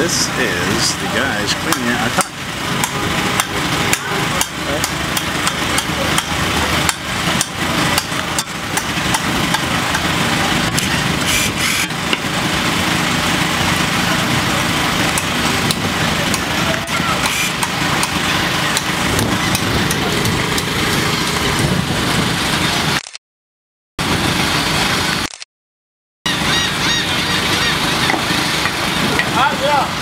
This is the guys cleaning tires. up.